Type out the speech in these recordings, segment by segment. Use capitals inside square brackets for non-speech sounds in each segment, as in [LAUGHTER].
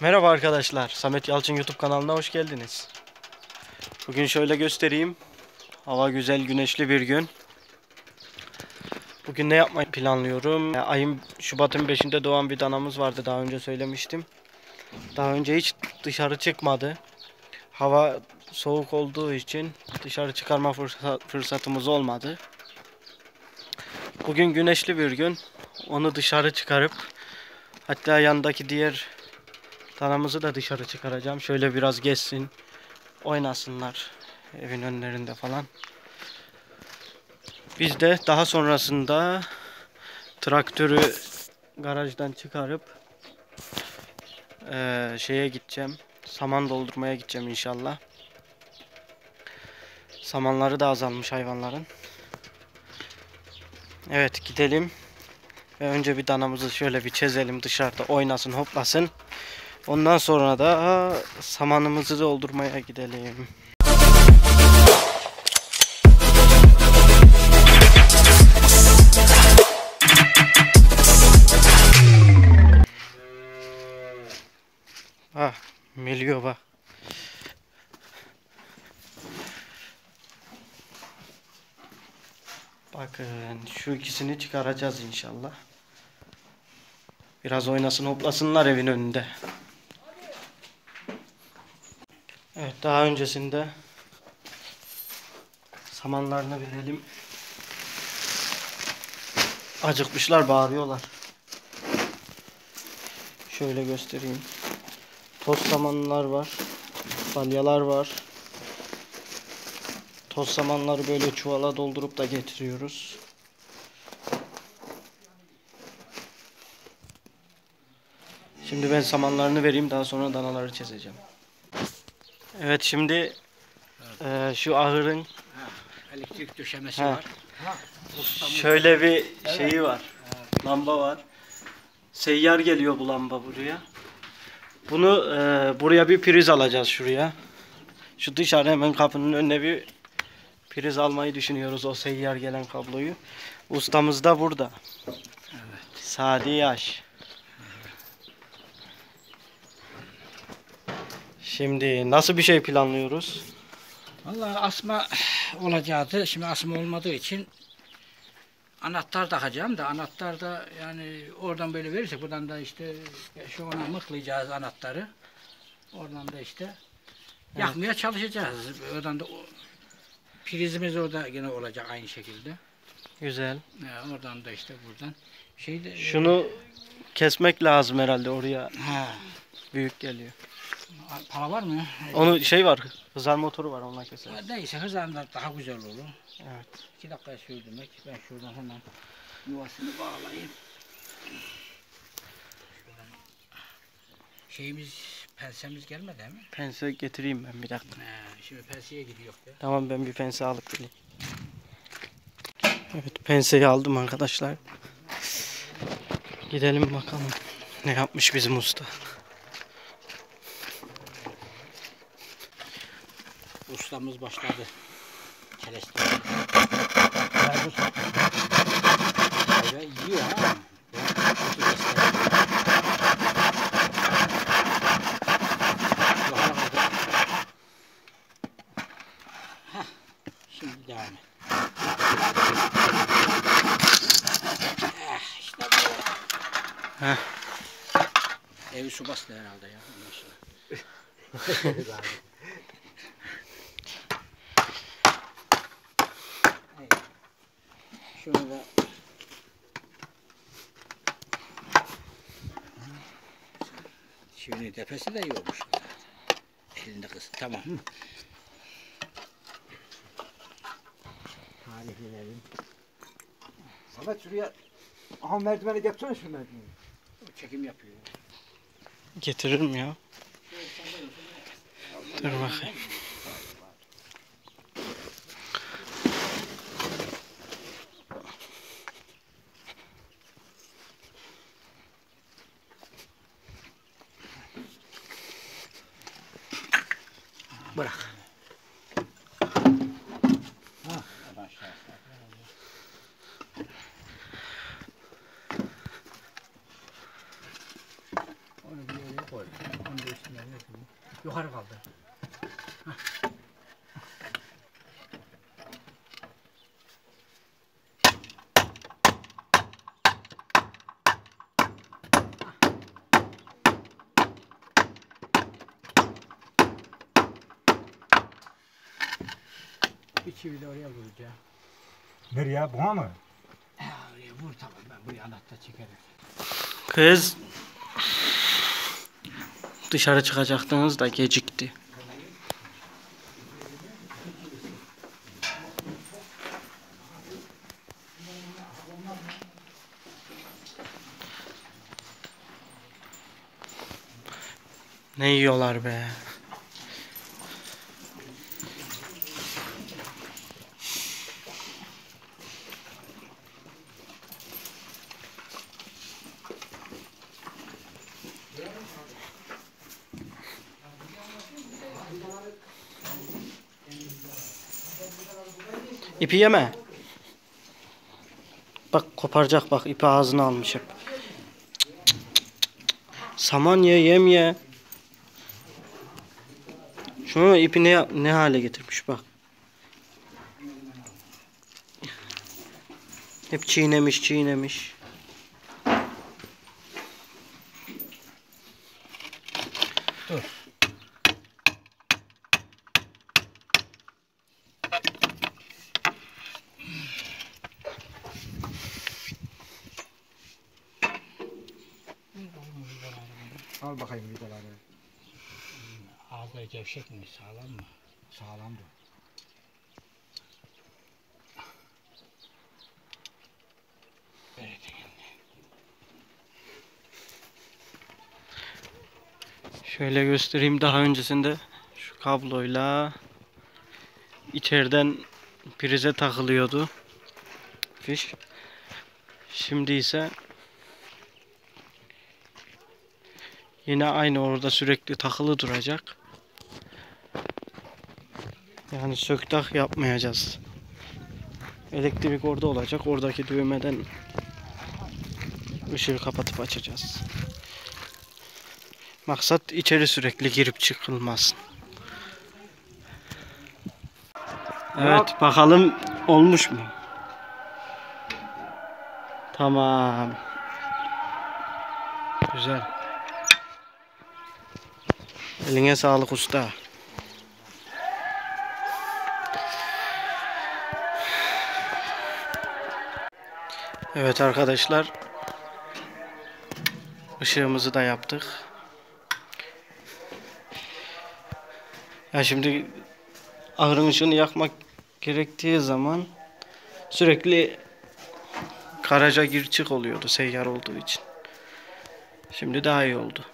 Merhaba arkadaşlar. Samet Yalçın YouTube kanalına hoş geldiniz. Bugün şöyle göstereyim. Hava güzel, güneşli bir gün. Bugün ne yapmayı planlıyorum? E, Ayın Şubat'ın 5'inde doğan bir danamız vardı daha önce söylemiştim. Daha önce hiç dışarı çıkmadı. Hava soğuk olduğu için dışarı çıkarma fırsa- fırsatımız olmadı. Bugün güneşli bir gün. Onu dışarı çıkarıp hatta yandaki diğer Danamızı da dışarı çıkaracağım. Şöyle biraz gezsin. Oynasınlar. Evin önlerinde falan. Biz de daha sonrasında traktörü garajdan çıkarıp eee, şeye gideceğim. Saman doldurmaya gideceğim inşallah. Samanları da azalmış hayvanların. Evet gidelim. Ve önce bir danamızı şöyle bir çizelim dışarıda oynasın hoplasın. Ondan sonra da samanımızı doldurmaya gidelim. Ah, milyo bak. Bakın şu ikisini çıkaracağız inşallah. Biraz oynasın hoplasınlar evin önünde. Evet daha öncesinde samanlarını verelim. Acıkmışlar bağırıyorlar. Şöyle göstereyim. Toz samanlar var. Balyalar var. Toz samanları böyle çuvala doldurup da getiriyoruz. Şimdi ben samanlarını vereyim daha sonra danaları çizeceğim. Evet şimdi eee, şu ahırın Elektrik döşemesi Ha. var. şöyle bir şeyi var. Lamba var. Seyyar geliyor bu lamba buraya. Bunu eee, buraya bir priz alacağız şuraya. Şu dışarı hemen kapının önüne bir priz almayı düşünüyoruz o seyyar gelen kabloyu. Ustamız da burada. Sadi Yaş. Şimdi nasıl bir şey planlıyoruz? Vallahi asma olacaktı. Şimdi asma olmadığı için anahtar takacağım da anahtar da yani oradan böyle verirsek buradan da işte şu ona mıklayacağız anahtarı. Oradan da işte yakmaya çalışacağız. Oradan da prizimiz orada gene olacak aynı şekilde. Güzel. Ya, oradan da işte buradan şeyde Şunu kesmek lazım herhalde oraya ha büyük geliyor. Para var mı? Onu şey var, hızar motoru var onunla keseriz. Neyse hızlanlar daha güzel olur. Evet. İki dakika sürdürmek. Ben şuradan hemen yuvasını bağlayayım. Şuradan şeyimiz, pensemiz gelmedi mi? Pense getireyim ben bir dakika. He, şimdi penseye gidiyor ya. Tamam ben bir pense alıp geleyim. Evet penseyi aldım arkadaşlar. Gidelim bakalım ne yapmış bizim usta. Ustamız başladı. Çeleste. Böyle yiyor ha. Heh, Şimdi devam et. Eh, işte bu. Heh. Evi su bastı herhalde ya. ondan sonra. [LAUGHS] Şunu da Şimdi tepesi de iyi olmuş. Elinde kız. Tamam. Tarifleyelim. Samet şuraya aha merdiveni getirsene şu merdiveni. Çekim yapıyor. Getiririm ya. Dur bakayım. Bırak. Onu bir yere koy. Onu Yukarı kaldı. Bir çivi de oraya vuracağım. Nereye? Buna mı? Ha, oraya vur tamam ben buraya anahtar çekerim. Kız dışarı çıkacaktınız da gecikti. Ne yiyorlar be? İpi yeme. Bak koparacak bak ipi ağzına almış hep. Saman ye yem ye. Şunu ipi ne, ne hale getirmiş bak. Hep çiğnemiş çiğnemiş. Dur. Al bakayım vidaları. Ağzı gevşek mi sağlam mı? Sağlam. Şöyle göstereyim daha öncesinde şu kabloyla içeriden prize takılıyordu fiş. Şimdi ise yine aynı orada sürekli takılı duracak. Yani söktak yapmayacağız. Elektrik orada olacak. Oradaki düğmeden ışığı kapatıp açacağız. Maksat içeri sürekli girip çıkılmasın. Evet bakalım olmuş mu? Tamam. Güzel. Eline sağlık usta. Evet arkadaşlar. Işığımızı da yaptık. Ya şimdi ahırın ışığını yakmak gerektiği zaman sürekli karaca gir çık oluyordu seyyar olduğu için. Şimdi daha iyi oldu.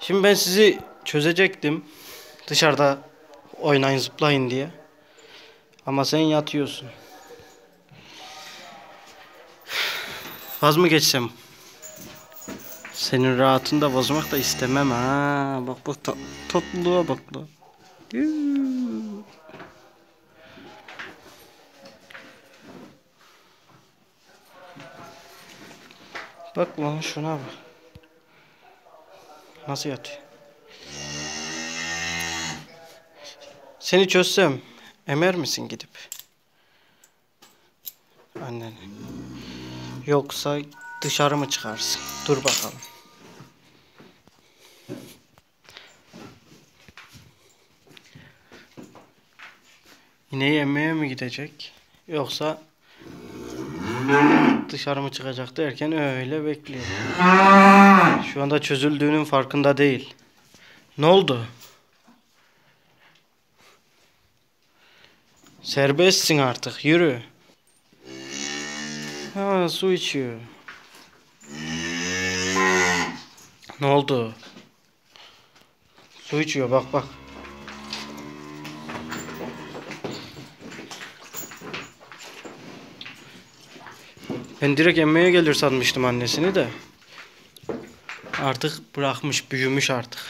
Şimdi ben sizi çözecektim. Dışarıda oynayın zıplayın diye. Ama sen yatıyorsun. Vaz mı geçsem? Senin rahatını da bozmak da istemem ha. Bak bak ta- tatlılığa bak. Yuu. Bak lan şuna bak. Nasıl yatıyor? Seni çözsem emer misin gidip? Annen. Yoksa dışarı mı çıkarsın? Dur bakalım. İneği emmeye mi gidecek? Yoksa dışarı mı çıkacak derken öyle bekliyor. Şu anda çözüldüğünün farkında değil. Ne oldu? Serbestsin artık. Yürü. Ha su içiyor. Ne oldu? Su içiyor bak bak. Ben direkt emmeye gelir sanmıştım annesini de. Artık bırakmış, büyümüş artık.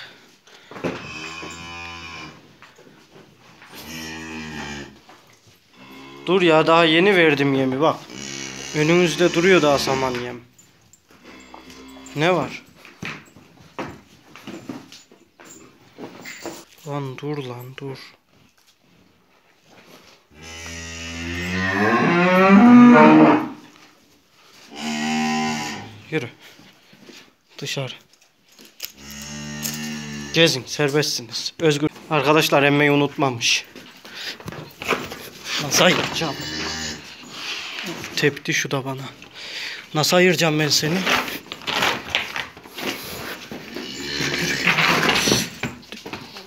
Dur ya daha yeni verdim yemi bak. Önünüzde duruyor daha saman yem. Ne var? Lan dur lan dur. Yürü. Dışarı. Gezin, serbestsiniz. Özgür. Arkadaşlar emmeyi unutmamış. Nasıl ayıracağım? Tepti şu da bana. Nasıl ayıracağım ben seni?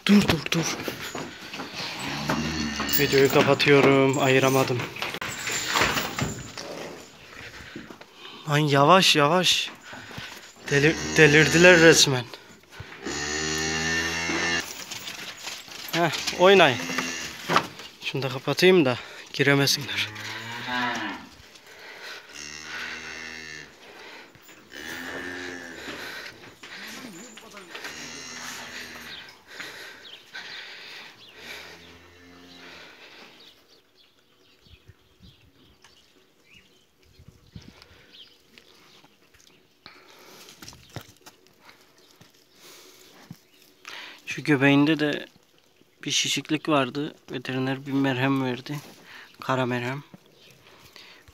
Dur dur dur. Videoyu kapatıyorum. Ayıramadım. Lan yavaş yavaş. Delir, delirdiler resmen. Heh, oynayın. Şunu da kapatayım da giremesinler. Göbeğinde de bir şişiklik vardı. Veteriner bir merhem verdi. Kara merhem.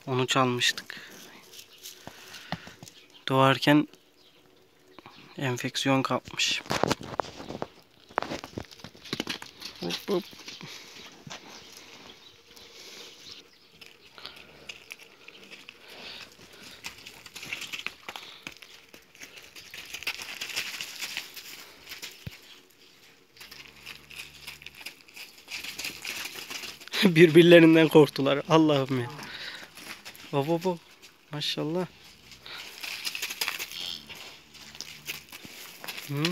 Onu çalmıştık. Doğarken enfeksiyon kapmış. Hop hop. [LAUGHS] Birbirlerinden korktular. Allah'ım ya. Hop hop. Maşallah. Hmm.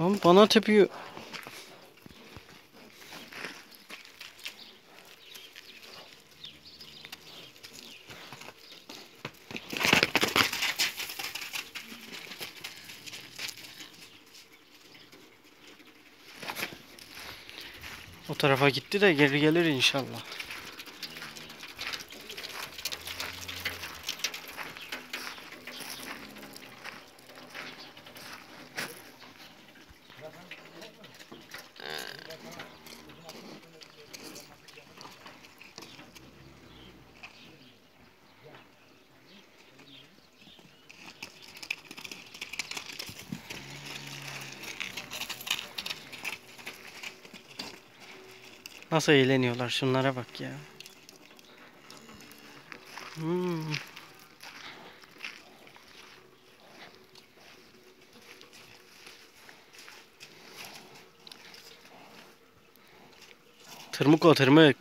Lan bana tepiyor. O tarafa gitti de geri gelir inşallah. Nasıl eğleniyorlar şunlara bak ya. Hmm. Tırmık o tırmık.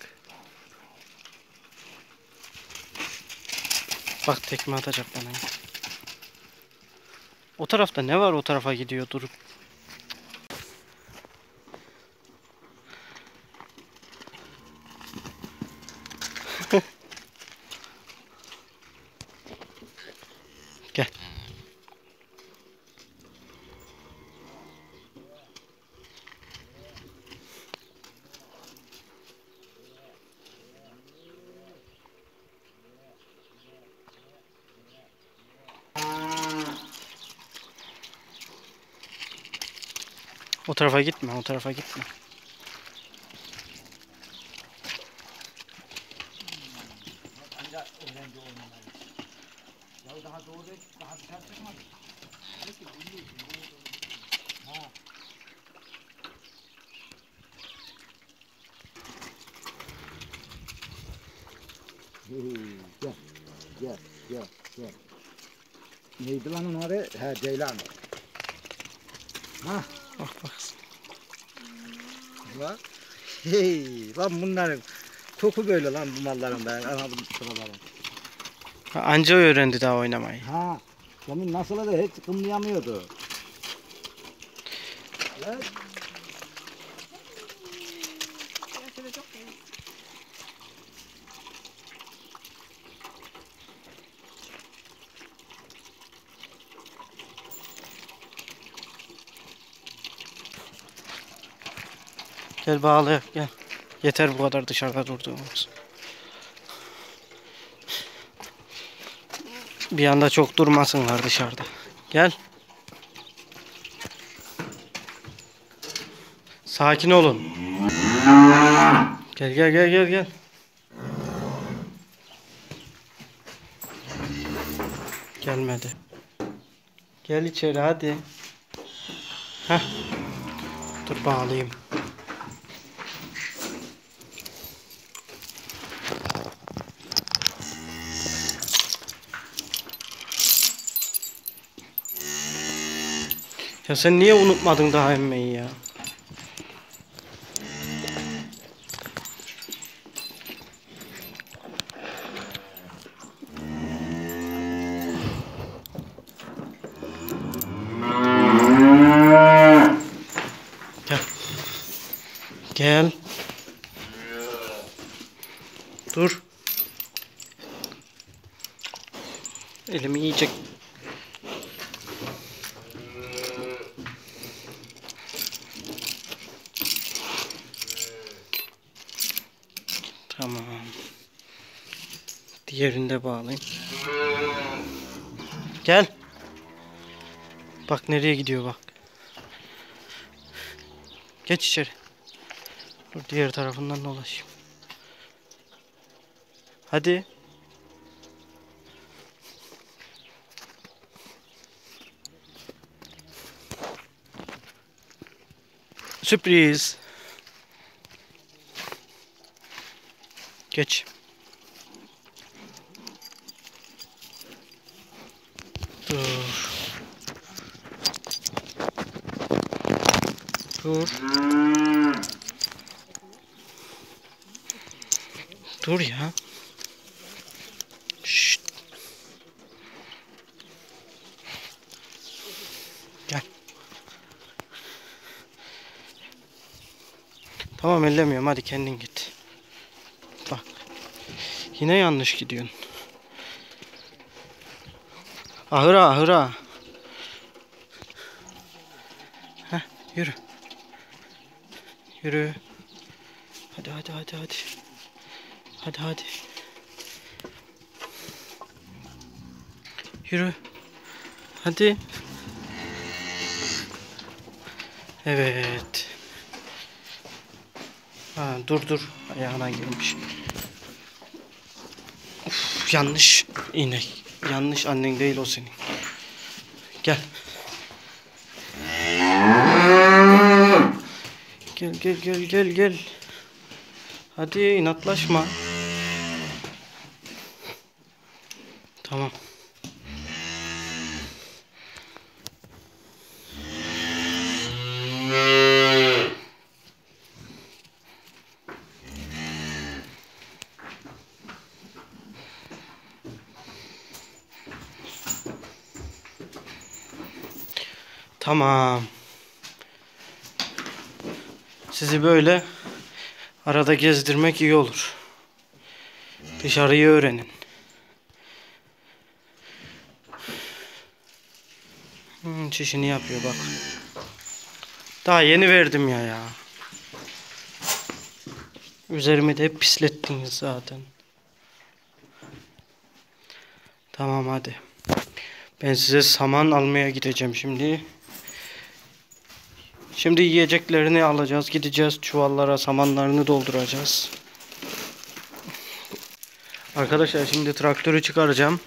Bak tekme atacak bana. O tarafta ne var o tarafa gidiyor durup. O tarafa gitme, o tarafa gitme. Gel, gel, gel, gel. Neydi lan onun adı? He, Ceylan. Ha, Bak bak. bak. Hey, lan bunların koku böyle lan bu malların ben anladım sıraların. Ha, Anca öğrendi daha oynamayı. Ha, demin nasıl da hiç kımlayamıyordu. Evet. Gel bağlı gel. Yeter bu kadar dışarıda durduğumuz. Bir anda çok durmasınlar dışarıda. Gel. Sakin olun. Gel gel gel gel gel. Gelmedi. Gel içeri hadi. Heh. Dur bağlayayım. Ya sen niye unutmadın daha emmeyi ya? Gel. Gel. Dur. Elimi yiyecek. Tamam. Diğerini de bağlayayım. Gel. Bak nereye gidiyor bak. Geç içeri. Dur diğer tarafından dolaşayım. Hadi. Sürpriz. Geç. Dur. Dur. Dur ya. Şşt. Gel. Tamam ellemiyorum hadi kendin git. Bak. Yine yanlış gidiyorsun. Ahıra ahıra. Heh, yürü. Yürü. Hadi hadi hadi hadi. Hadi hadi. Yürü. Hadi. Evet. Ha, dur dur. Ayağına girmiş. Uf, yanlış inek. Yanlış annen değil o senin. Gel. Gel gel gel gel gel. Hadi inatlaşma. Tamam. Tamam. Sizi böyle arada gezdirmek iyi olur. Dışarıyı öğrenin. Hmm, çişini yapıyor bak. Daha yeni verdim ya ya. Üzerimi de hep pislettiniz zaten. Tamam hadi. Ben size saman almaya gideceğim şimdi. Şimdi yiyeceklerini alacağız. Gideceğiz çuvallara samanlarını dolduracağız. Arkadaşlar şimdi traktörü çıkaracağım.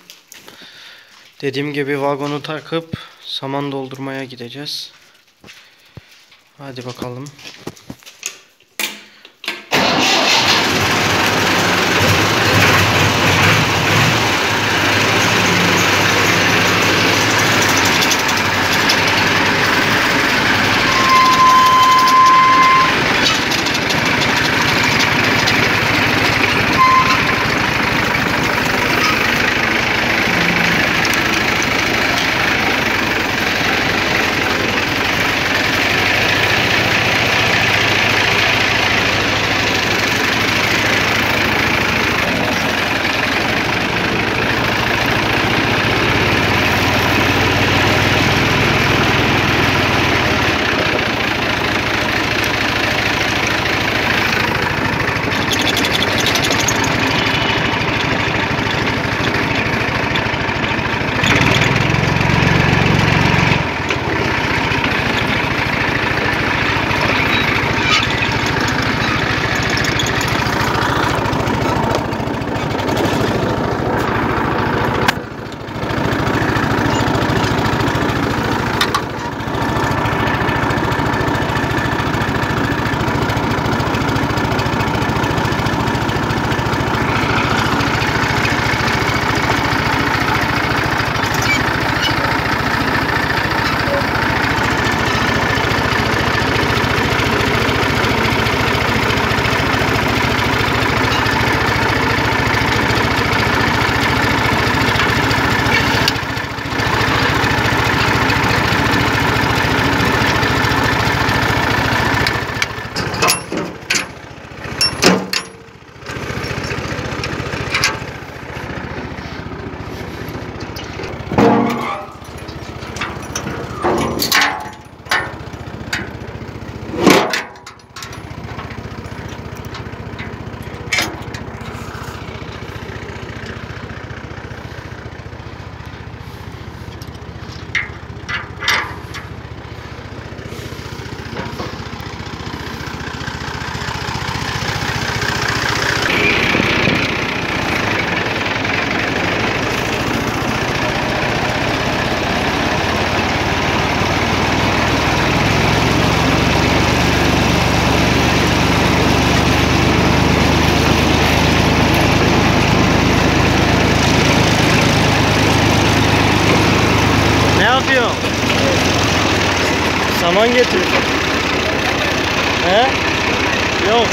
Dediğim gibi vagonu takıp saman doldurmaya gideceğiz. Hadi bakalım. yapıyorsun? Saman getir. He? Yok.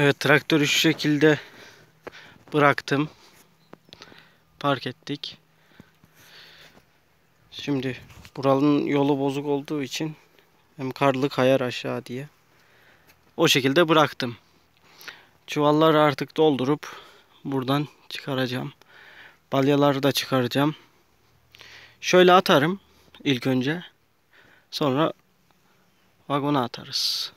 Evet traktörü şu şekilde bıraktım. Park ettik. Şimdi buranın yolu bozuk olduğu için hem karlı kayar aşağı diye. O şekilde bıraktım. Çuvalları artık doldurup buradan çıkaracağım. Balyaları da çıkaracağım. Şöyle atarım ilk önce. Sonra vagona atarız.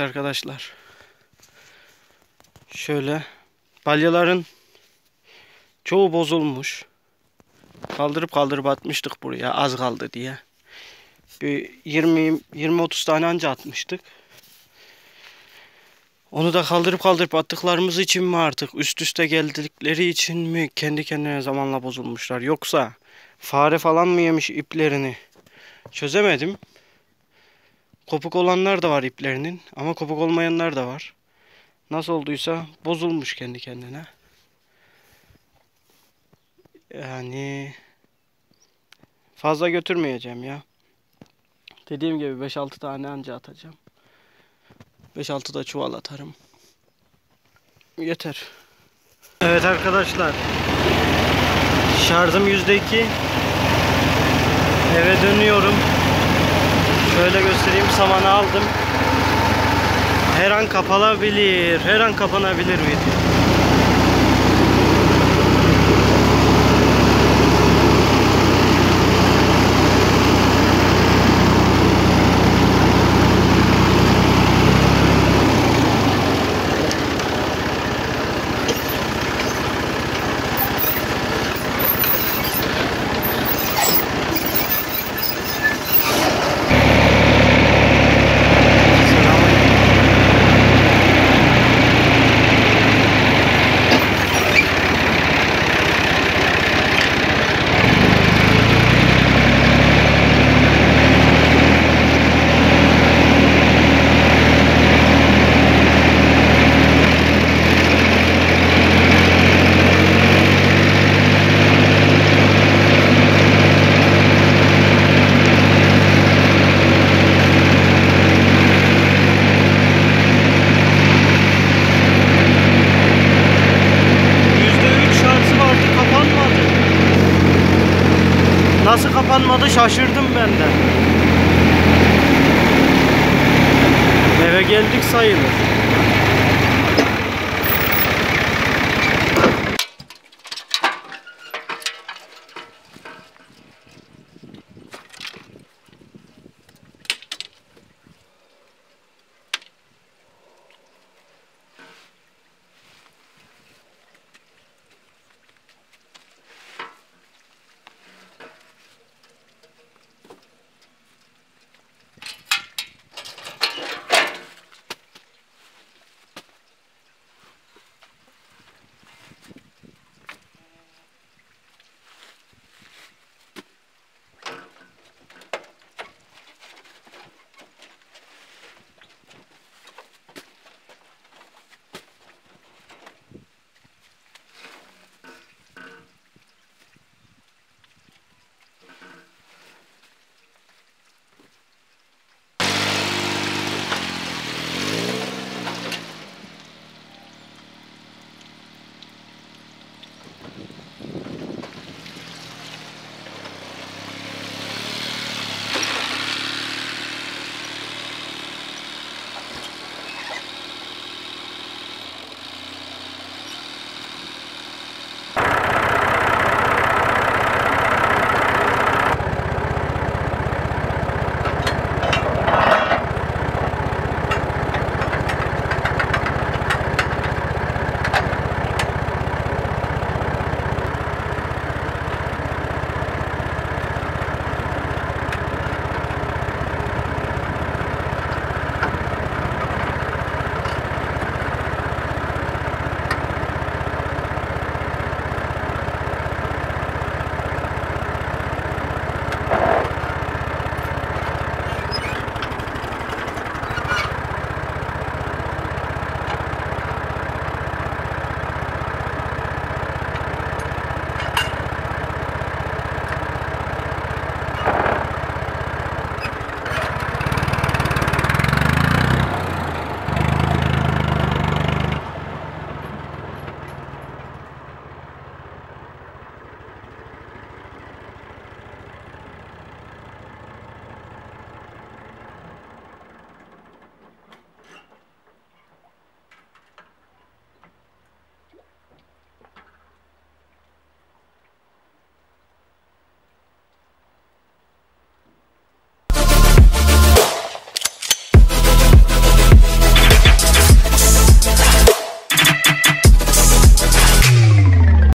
Arkadaşlar. Şöyle balyaların çoğu bozulmuş. Kaldırıp kaldırıp atmıştık buraya az kaldı diye. Bir 20 20 30 tane anca atmıştık. Onu da kaldırıp kaldırıp attıklarımız için mi artık üst üste geldikleri için mi kendi kendine zamanla bozulmuşlar yoksa fare falan mı yemiş iplerini çözemedim. Kopuk olanlar da var iplerinin ama kopuk olmayanlar da var. Nasıl olduysa bozulmuş kendi kendine. Yani fazla götürmeyeceğim ya. Dediğim gibi 5-6 tane anca atacağım. 5-6 da çuval atarım. Yeter. Evet arkadaşlar. Şarjım %2. Eve dönüyorum. Şöyle göstereyim samanı aldım. Her an kapalabilir. Her an kapanabilir video. Kapanmadı şaşırdım ben de. Eve geldik sayılır.